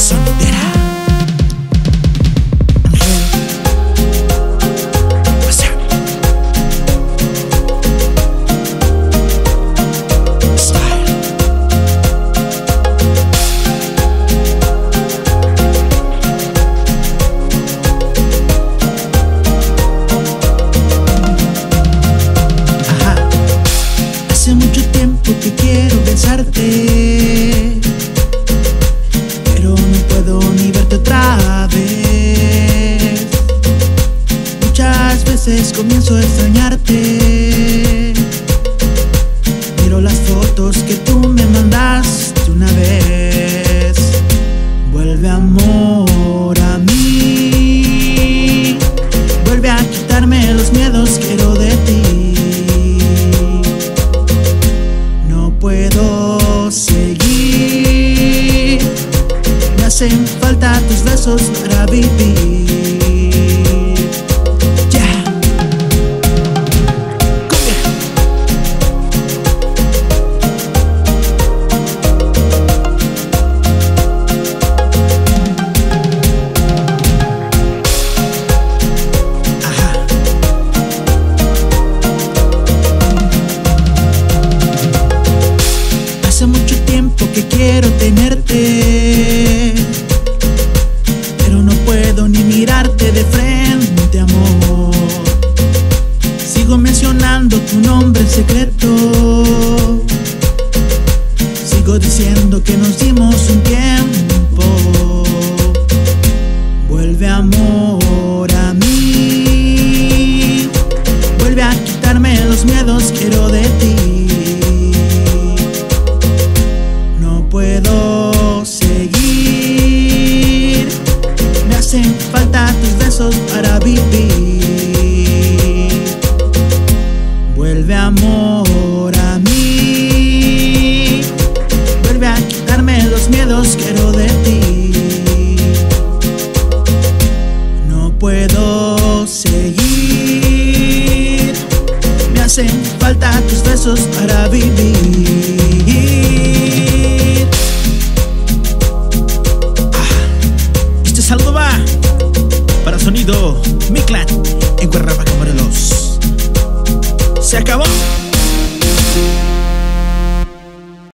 Listen. Veces comienzo a extrañarte. Miro las fotos que tú me mandaste una vez. Vuelve amor a mí. Vuelve a quitarme los miedos, quiero de ti. No puedo seguir. Me hacen falta tus besos para vivir. Que quiero tenerte, pero no puedo ni mirarte de frente, amor. Sigo mencionando tu nombre secreto. Sigo diciendo que nos dimos un tiempo. Vuelve amor a mí. Vuelve a quitarme los miedos, quiero de ti. falta tus besos para vivir. Ah, este saludo va para Sonido Miclat en Cuerrapa Camarolos. Se acabó.